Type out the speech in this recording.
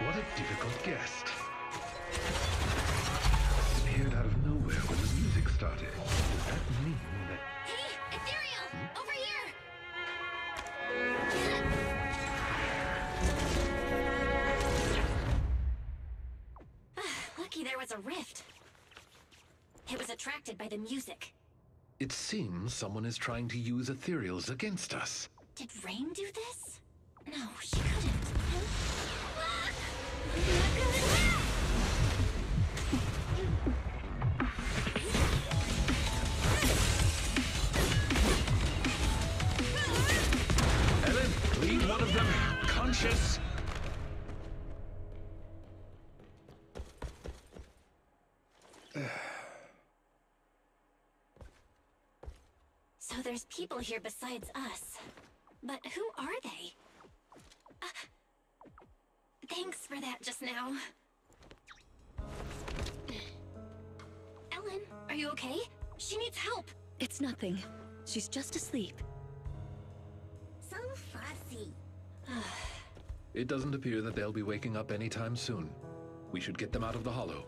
What a difficult guest. Appeared out of nowhere when the music started. Does that mean that... Hey, Ethereal! Over here! Ah, lucky there was a rift. It was attracted by the music. It seems someone is trying to use ethereals against us. Did Rain do this? Conscious. So there's people here besides us. But who are they? Uh, thanks for that just now. Ellen, are you okay? She needs help. It's nothing. She's just asleep. So fussy. It doesn't appear that they'll be waking up anytime soon. We should get them out of the hollow.